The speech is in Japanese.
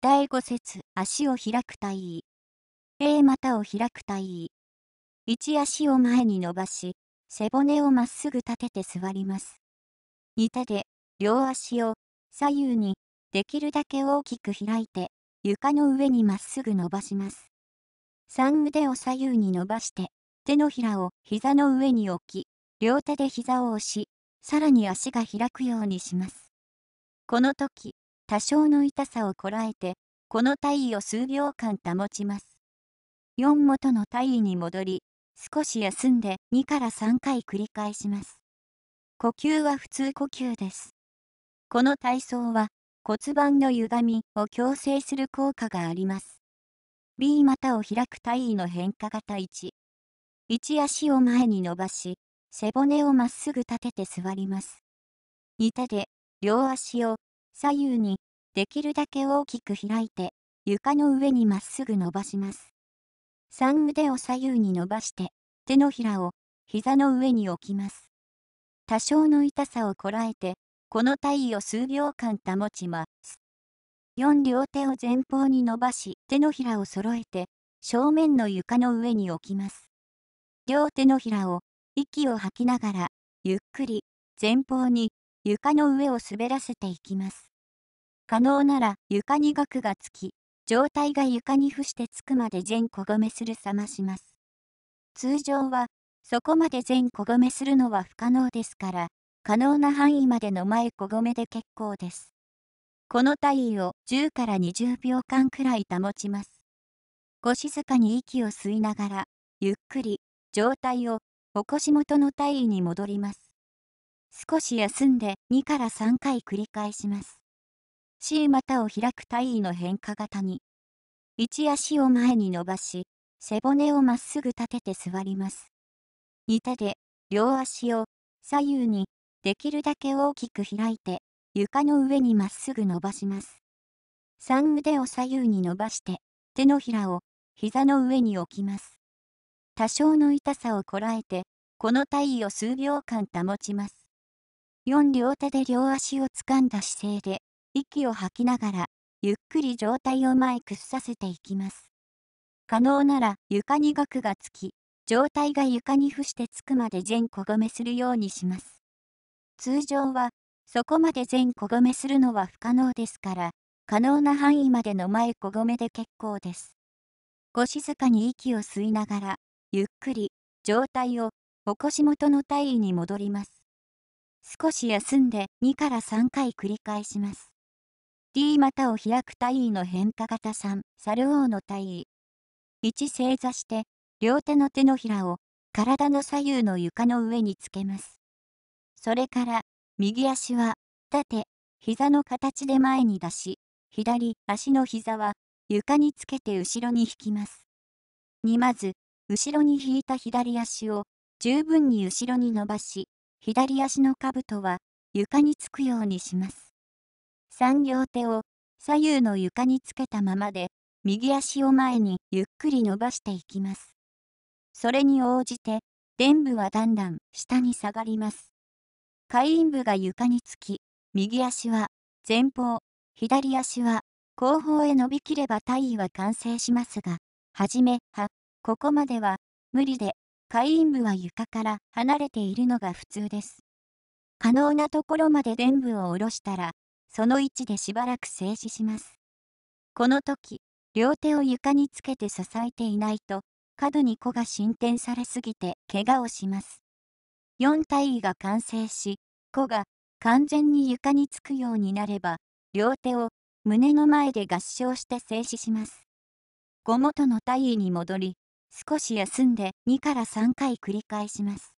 第5節足を開く体位。A 股を開く体位。1足を前に伸ばし、背骨をまっすぐ立てて座ります。2手で、両足を左右にできるだけ大きく開いて、床の上にまっすぐ伸ばします。3腕を左右に伸ばして、手のひらを膝の上に置き、両手で膝を押し、さらに足が開くようにします。この時、多少の痛さをこらえて、この体位を数秒間保ちます。4元の体位に戻り、少し休んで2から3回繰り返します。呼吸は普通呼吸です。この体操は骨盤の歪みを矯正する効果があります。B 股を開く体位の変化型1。1足を前に伸ばし、背骨をまっすぐ立てて座ります。2手で両足を左右にできるだけ大きく開いて床の上にまっすぐ伸ばします。3腕を左右に伸ばして手のひらを膝の上に置きます。多少の痛さをこらえてこの体位を数秒間保ちます。4両手を前方に伸ばし手のひらを揃えて正面の床の上に置きます。両手のひらを息を吐きながら、ゆっくり、前方に、床の上を滑らせていきます。可能なら床に額がつき、状態が床に伏してつくまで全こごめする冷まします。通常は、そこまで全こごめするのは不可能ですから、可能な範囲までの前こごめで結構です。この体位を10から20秒間くらい保ちます。ご静かに息を吸いながら、ゆっくり、状態を起こし元の体位に戻ります。少し休んで2から3回繰り返します。C 股を開く体位の変化型に、1足を前に伸ばし、背骨をまっすぐ立てて座ります。2手で両足を左右にできるだけ大きく開いて床の上にまっすぐ伸ばします。3腕を左右に伸ばして手のひらを膝の上に置きます。多少の痛さをこらえて、この体位を数秒間保ちます。4両手で両足を掴んだ姿勢で、息を吐きながら、ゆっくり上体を前屈させていきます。可能なら床に額がつき、上体が床に伏してつくまで全こごめするようにします。通常は、そこまで全こごめするのは不可能ですから、可能な範囲までの前こごめで結構です。ご静かに息を吸いながら、ゆっくり、状態を、起こし元の体位に戻ります。少し休んで2から3回繰り返します。D 股を開く体位の変化型3、猿王の体位。1正座して、両手の手のひらを体の左右の床の上につけます。それから、右足は、縦、膝の形で前に出し、左足の膝は床につけて後ろに引きます。2まず、後ろに引いた左足を十分に後ろに伸ばし、左足の兜は床につくようにします。3両手を左右の床につけたままで、右足を前にゆっくり伸ばしていきます。それに応じて、臀部はだんだん下に下がります。下陰部が床につき、右足は前方、左足は後方へ伸びきれば体位は完成しますが、はじめ、は、ここまでは無理で、会員部は床から離れているのが普通です。可能なところまで臀部を下ろしたら、その位置でしばらく静止します。この時、両手を床につけて支えていないと、過度に子が進展されすぎて怪我をします。4体位が完成し、子が完全に床につくようになれば、両手を胸の前で合掌して静止します。5元の体位に戻り、少し休んで2から3回繰り返します。